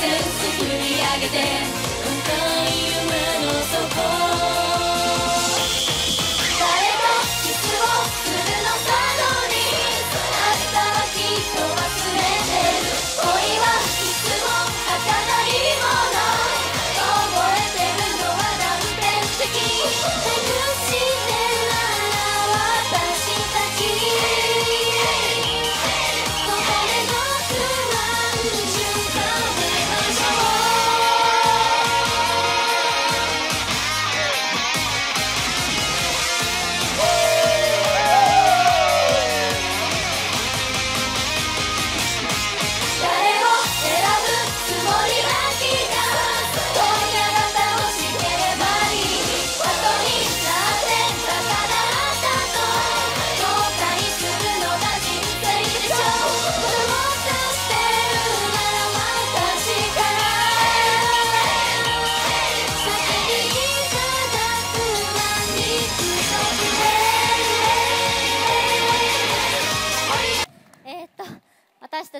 くり上げて深い夢の底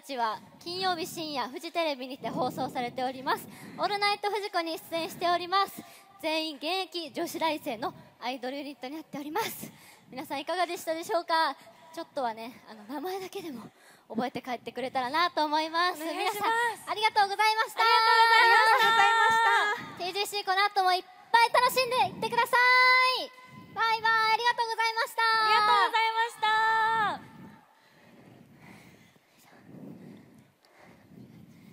ちは金曜日深夜フジテレビにて放送されております「オールナイトフジコ」に出演しております。全員現役女子大生のアイドルユニットになっております。皆さんいかがでしたでしょうか？ちょっとはねあの名前だけでも覚えて帰ってくれたらなと思います。皆さんありがとうございました。ありがとうございました。TGC この後もいっぱい楽し